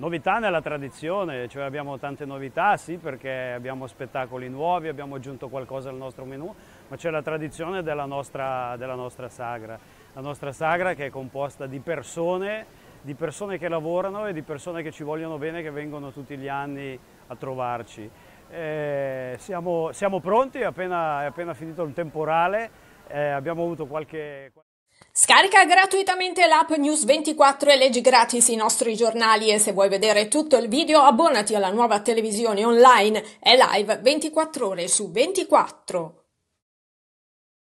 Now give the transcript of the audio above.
Novità nella tradizione, cioè abbiamo tante novità, sì, perché abbiamo spettacoli nuovi, abbiamo aggiunto qualcosa al nostro menù, ma c'è la tradizione della nostra, della nostra sagra. La nostra sagra che è composta di persone, di persone che lavorano e di persone che ci vogliono bene, che vengono tutti gli anni a trovarci. Eh, siamo, siamo, pronti, appena, è appena finito il temporale, eh, abbiamo avuto qualche... Scarica gratuitamente l'app News24 e leggi gratis i nostri giornali e se vuoi vedere tutto il video abbonati alla nuova televisione online e live 24 ore su 24.